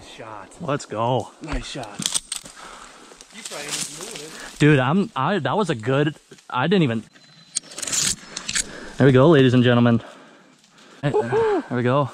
Nice shot. Let's go. Nice shot. You probably moving. Dude, I'm I that was a good I didn't even There we go, ladies and gentlemen. There we go.